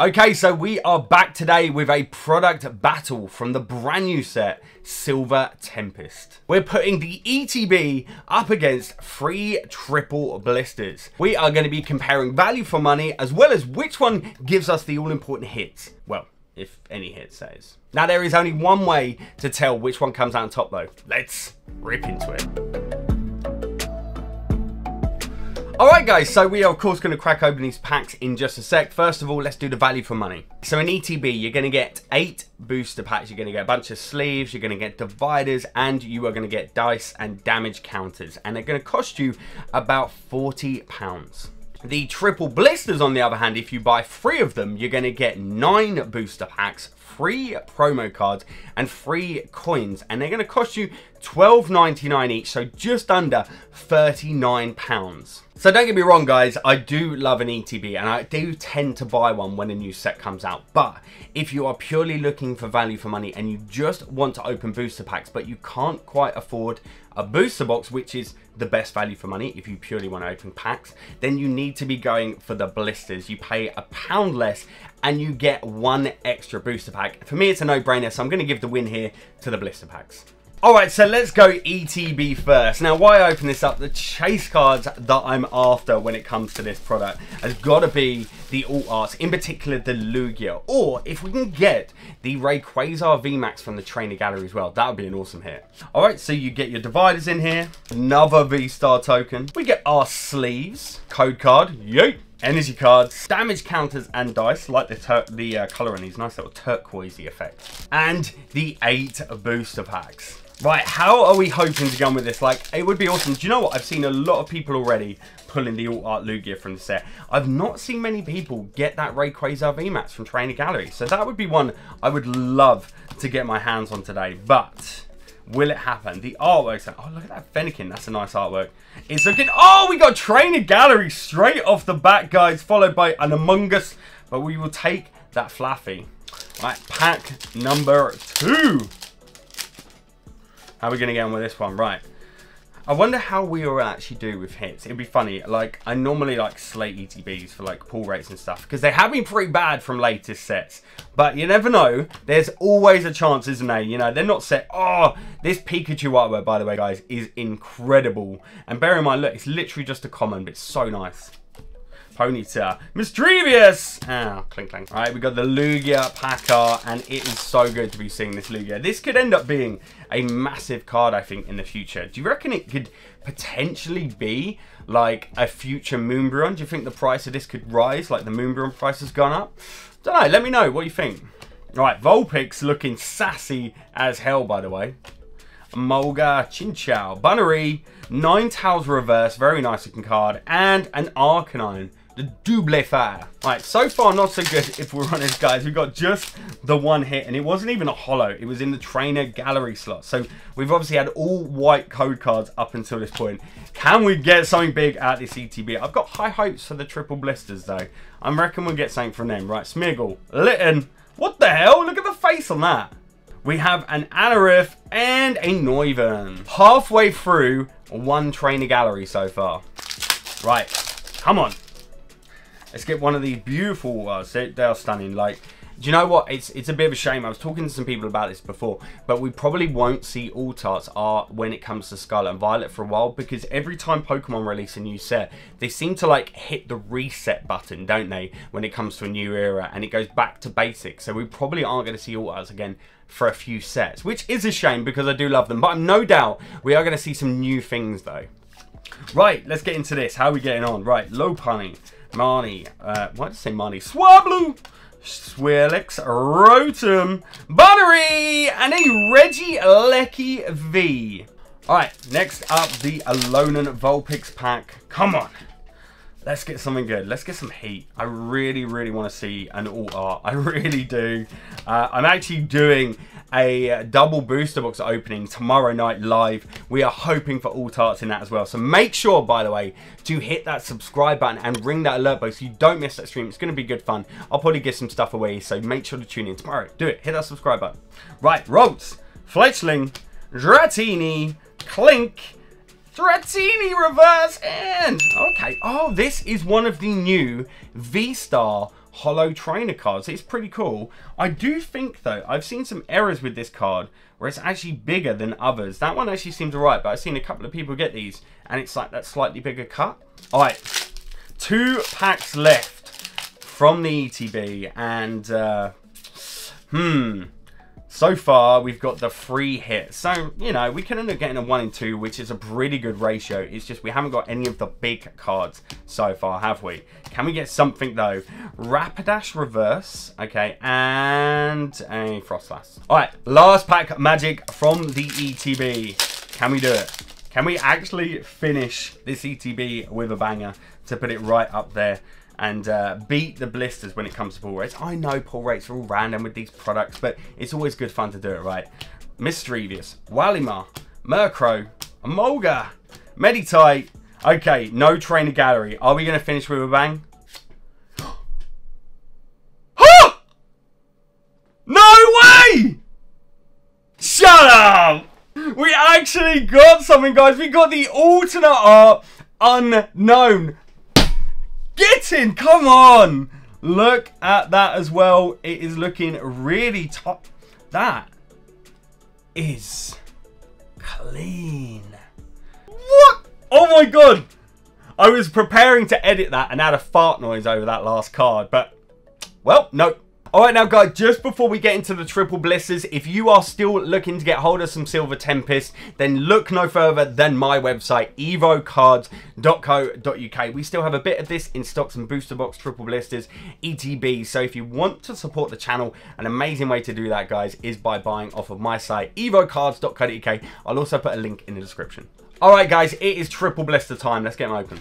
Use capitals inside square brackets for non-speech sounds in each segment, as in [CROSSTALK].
Okay, so we are back today with a product battle from the brand new set, Silver Tempest. We're putting the ETB up against three triple blisters. We are going to be comparing value for money as well as which one gives us the all-important hits. Well, if any hit says. Now there is only one way to tell which one comes out on top though. Let's rip into it. Alright guys, so we are of course going to crack open these packs in just a sec. First of all, let's do the value for money. So in ETB, you're going to get 8 booster packs. You're going to get a bunch of sleeves, you're going to get dividers, and you are going to get dice and damage counters. And they're going to cost you about £40. The triple blisters, on the other hand, if you buy three of them, you're going to get nine booster packs, free promo cards, and free coins. And they're going to cost you $12.99 each, so just under £39. So don't get me wrong guys, I do love an ETB and I do tend to buy one when a new set comes out. But if you are purely looking for value for money and you just want to open booster packs but you can't quite afford a booster box which is the best value for money if you purely want to open packs, then you need to be going for the blisters. You pay a pound less and you get one extra booster pack. For me it's a no-brainer so I'm going to give the win here to the blister packs. Alright, so let's go ETB first. Now, why I open this up, the chase cards that I'm after when it comes to this product has got to be the alt arts, in particular the Lugia. Or, if we can get the Rayquaza VMAX from the trainer gallery as well, that would be an awesome hit. Alright, so you get your dividers in here, another V-Star token. We get our sleeves, code card, yeet energy cards, damage counters and dice, like the the uh, colour in these, nice little turquoisey effect. And the eight booster packs. Right, how are we hoping to go with this? Like, it would be awesome. Do you know what? I've seen a lot of people already pulling the Alt Art Lugia from the set. I've not seen many people get that Rayquaza VMAX from Trainer Gallery. So that would be one I would love to get my hands on today. But will it happen? The artwork's oh look at that Fennekin, that's a nice artwork. It's looking, oh we got Trainer Gallery straight off the bat, guys, followed by an Amoonguss, but we will take that Flaaffy. Right, pack number two. How are we going to get on with this one? Right. I wonder how we will actually do with hits. It'd be funny. Like, I normally like slate ETBs for like pull rates and stuff. Because they have been pretty bad from latest sets. But you never know. There's always a chance, isn't there? You know, they're not set. Oh, this Pikachu artwork, by the way, guys, is incredible. And bear in mind, look, it's literally just a common, but it's so nice. Ponyta. Misdreavus! Ah, clink clink. Alright, we got the Lugia Packer, and it is so good to be seeing this Lugia. This could end up being a massive card, I think, in the future. Do you reckon it could potentially be like a future Moonbreon? Do you think the price of this could rise, like the Moonbreon price has gone up? Don't know, let me know, what you think? Right, Vulpix looking sassy as hell, by the way. Emolga, Chinchou, Bunnelby, Ninetales Reverse, very nice looking card, and an Arcanine the double fire. Right, so far not so good if we're honest, guys. We got just the one hit, and it wasn't even a holo. It was in the trainer gallery slot. So we've obviously had all white code cards up until this point. Can we get something big out this ETB? I've got high hopes for the triple blisters, though. I reckon we'll get something from them. Right, Smeargle, Litten. What the hell? Look at the face on that. We have an Anorith and a Noivern. Halfway through one trainer gallery so far. Right, come on. Let's get one of these beautiful, uh, they are stunning. Like, do you know what? It's it's a bit of a shame. I was talking to some people about this before, but we probably won't see alt arts art when it comes to Scarlet and Violet for a while because every time Pokemon release a new set, they seem to like hit the reset button, don't they, when it comes to a new era and it goes back to basics. So we probably aren't going to see alt arts again for a few sets, which is a shame because I do love them. But I'm no doubt we are going to see some new things though. Right, let's get into this. How are we getting on? Right, Lopunny. Marnie, uh, what did I say Marnie? Swablu, Swirlix, Rotom, Bunnelby, and a Regieleki V. Alright, next up, the Alolan Vulpix pack. Come on. Let's get something good. Let's get some heat. I really, really want to see an alt art. I [LAUGHS] really do. Uh, I'm actually doing a double booster box opening tomorrow night live. We are hoping for alt arts in that as well. So make sure, by the way, to hit that subscribe button and ring that alert bell so you don't miss that stream. It's going to be good fun. I'll probably give some stuff away, so make sure to tune in tomorrow. Do it. Hit that subscribe button. Right, Ralts, Fletchling, Dratini, Klink, Dratini reverse and okay. Oh, this is one of the new V-Star holo trainer cards. It's pretty cool. I do think though, I've seen some errors with this card where it's actually bigger than others. That one actually seems alright, but I've seen a couple of people get these and it's like that slightly bigger cut. Alright, two packs left from the ETB and uh, hmm, so far, we've got the free hit. So, you know, we can end up getting a 1 in 2, which is a pretty good ratio. It's just we haven't got any of the big cards so far, have we? Can we get something, though? Rapidash Reverse, okay, and a Froslass. All right, last pack magic from the ETB. Can we do it? Can we actually finish this ETB with a banger to put it right up there and uh, beat the blisters when it comes to pull rates. I know pull rates are all random with these products, but it's always good fun to do it right. Misdreavus, Wailmer, Murkrow, Emolga, Meditite. Okay, no trainer gallery. Are we going to finish with a bang? [GASPS] no way! Shut up! We actually got something, guys. We got the alternate art Unown Get in, come on. Look at that as well. It is looking really top. That is clean. What? Oh my god. I was preparing to edit that and add a fart noise over that last card, but, well, no. Alright now guys, just before we get into the triple blisters, if you are still looking to get hold of some Silver Tempest, then look no further than my website, evocards.co.uk. We still have a bit of this in stocks and booster box triple blisters, ETB, so if you want to support the channel, an amazing way to do that guys is by buying off of my site, evocards.co.uk. I'll also put a link in the description. Alright guys, it is triple blister time, let's get them open.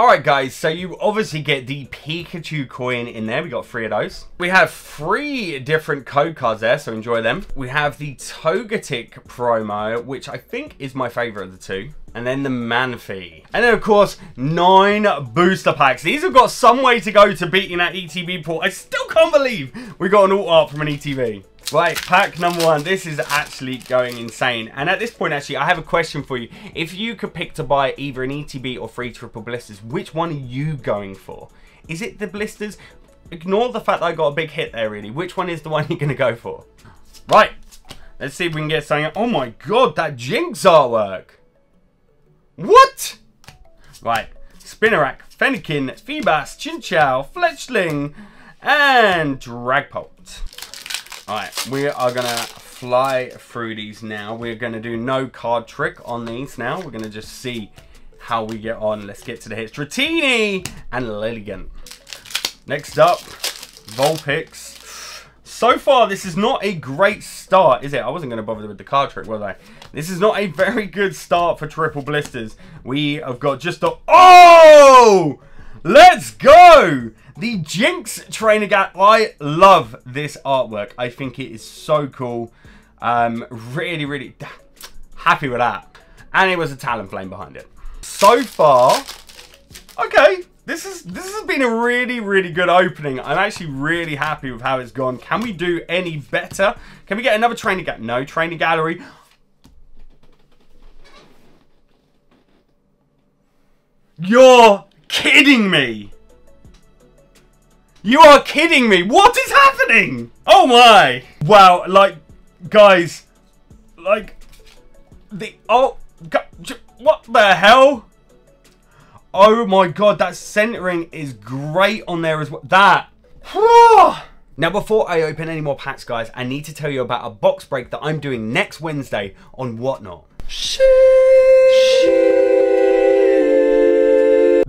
Alright guys, so you obviously get the Pikachu coin in there. We got three of those. We have three different code cards there, so enjoy them. We have the Togetic promo, which I think is my favorite of the two. And then the Manaphy. And then, of course, nine booster packs. These have got some way to go to beating that ETB pool. I still can't believe we got an alt art from an ETB. Right, pack number one. This is actually going insane. And at this point, actually, I have a question for you. If you could pick to buy either an ETB or three triple blisters, which one are you going for? Is it the blisters? Ignore the fact that I got a big hit there, really. Which one is the [LAUGHS] one you're going to go for? Right. Let's see if we can get something. Oh my god, that Jynx artwork. What? Right. Spinarak, Fennekin, Feebas, Chinchou, Fletchling, and Dragapult. Alright, we are going to fly through these now. We're going to do no card trick on these now. We're going to just see how we get on. Let's get to the hits. Dratini and Lilligant. Next up, Vulpix. So far, this is not a great start, is it? I wasn't going to bother with the card trick, was I? This is not a very good start for triple blisters. We have got just a... Oh! Let's go! The Jynx Trainer Gap. I love this artwork. I think it is so cool. Um, really, really [SIGHS] happy with that. And it was a Talonflame behind it. So far, okay, this is this has been a really, really good opening. I'm actually really happy with how it's gone. Can we do any better? Can we get another trainer gap? No, trainer gallery. You're kidding me! You are kidding me! What is happening? Oh my! Wow, like, guys, like, the, oh, what the hell? Oh my god, that centering is great on there as well. That, now, before I open any more packs, guys, I need to tell you about a box break that I'm doing next Wednesday on Whatnot.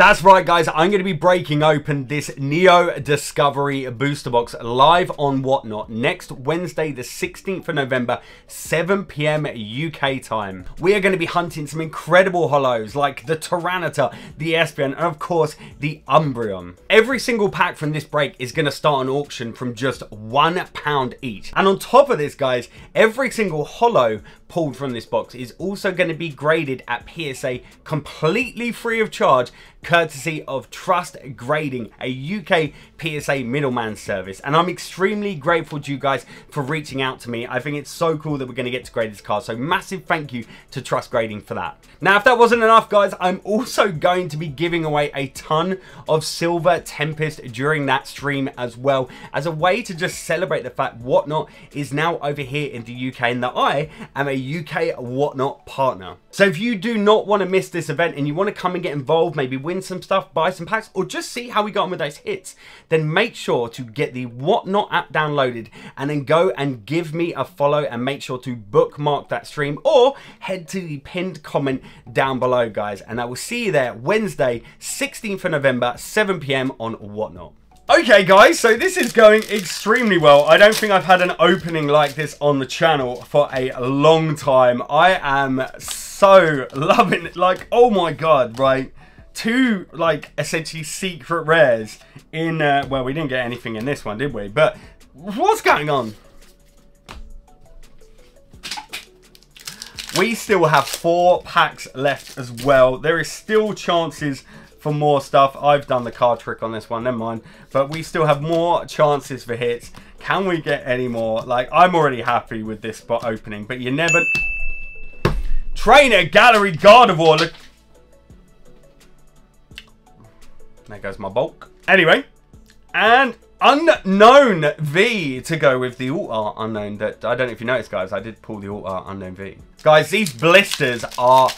That's right, guys. I'm going to be breaking open this Neo Discovery booster box live on Whatnot next Wednesday, the 16th of November, 7 p.m. UK time. We are going to be hunting some incredible holos like the Tyranitar, the Espeon, and of course, the Umbreon. Every single pack from this break is going to start an auction from just one pound each. And on top of this, guys, every single holo pulled from this box is also going to be graded at PSA completely free of charge courtesy of Trust Grading, a UK PSA middleman service. And I'm extremely grateful to you guys for reaching out to me. I think it's so cool that we're going to get to grade this card. So massive thank you to Trust Grading for that. Now, if that wasn't enough, guys, I'm also going to be giving away a ton of Silver Tempest during that stream as well as a way to just celebrate the fact Whatnot is now over here in the UK and that I am a UK Whatnot partner. So if you do not want to miss this event and you want to come and get involved, maybe win some stuff, buy some packs, or just see how we got on with those hits, then make sure to get the Whatnot app downloaded and then go and give me a follow and make sure to bookmark that stream or head to the pinned comment down below, guys. And I will see you there Wednesday, 16th of November, 7 p.m. on Whatnot. Okay guys, so this is going extremely well. I don't think I've had an opening like this on the channel for a long time. I am so [LAUGHS] loving it. Like, oh my god, right? Two, like, essentially secret rares in, uh, well, we didn't get anything in this one, did we? But what's going on? We still have four packs left as well. There is still chances for more stuff. I've done the card trick on this one, never mind. But we still have more chances for hits. Can we get any more? Like, I'm already happy with this spot opening, but you never... Trainer Gallery Gardevoir. Look. There goes my bulk. Anyway, and Unown V to go with the Alt Art Unown that, I don't know if you noticed guys, I did pull the Alt Art Unown V. Guys, these blisters are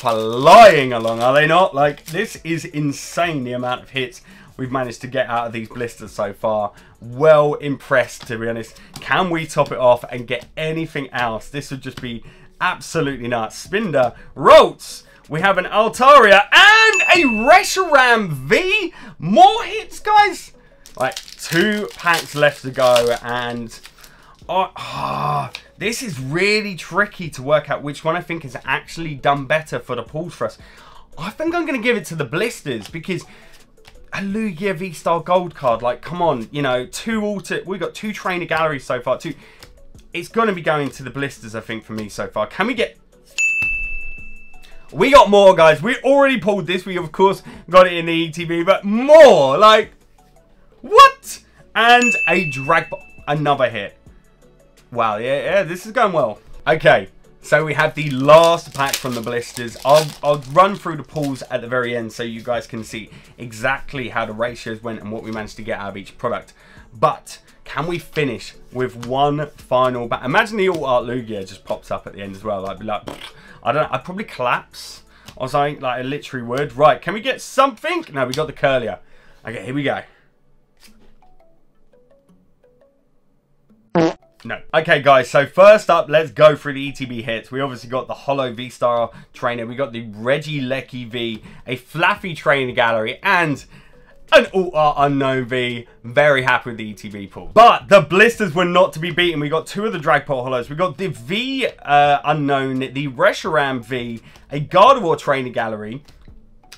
flying along, are they not? Like, this is insane, the amount of hits we've managed to get out of these blisters so far. Well impressed, to be honest. Can we top it off and get anything else? This would just be absolutely nuts. Spinder, Ralts, we have an Altaria, and a Reshiram V. More hits, guys. Like, two packs left to go, and... Oh, oh, this is really tricky to work out which one I think has actually done better for the pulls for us. I think I'm going to give it to the blisters because a Lugia V-Star Gold card, like, come on, you know, two alter, We've got two trainer galleries so far, two. It's going to be going to the blisters, I think, for me so far. Can we get... We got more, guys. We already pulled this. We, of course, got it in the ETB, but more, like, what? And a drag... Another hit. Wow, yeah, yeah, this is going well. Okay, so we have the last pack from the blisters. I'll, I'll run through the pulls at the very end so you guys can see exactly how the ratios went and what we managed to get out of each product. But can we finish with one final back? Imagine the Alt Art Lugia just pops up at the end as well. I'd be like, I don't know, I'd probably collapse or something like a literary word. Right, can we get something? No, we got the Curlier. Okay, here we go. No. Okay, guys, so first up, let's go through the ETB hits. We obviously got the Holo V-Star trainer. We got the Regieleki V, a Flaaffy trainer gallery, and an Alt Unown V. Very happy with the ETB pool. But the blisters were not to be beaten. We got two of the Dragapult Holos. We got the V uh, Unown, the Reshiram V, a Gardevoir trainer gallery,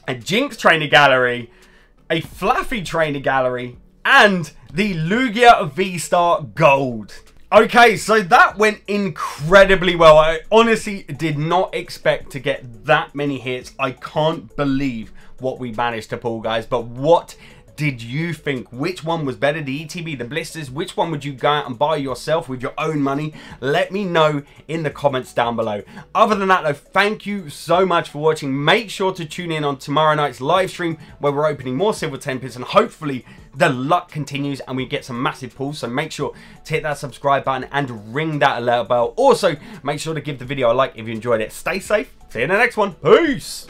a Jynx trainer gallery, a Flaaffy trainer gallery, and the Lugia V-Star Gold. Okay, so that went incredibly well. I honestly did not expect to get that many hits. I can't believe what we managed to pull, guys. But what did you think? Which one was better, the ETB, the blisters? Which one would you go out and buy yourself with your own money? Let me know in the comments down below. Other than that, though, thank you so much for watching. Make sure to tune in on tomorrow night's live stream where we're opening more Silver Tempest and hopefully the luck continues and we get some massive pulls. So make sure to hit that subscribe button and ring that alert bell. Also, make sure to give the video a like if you enjoyed it. Stay safe. See you in the next one. Peace.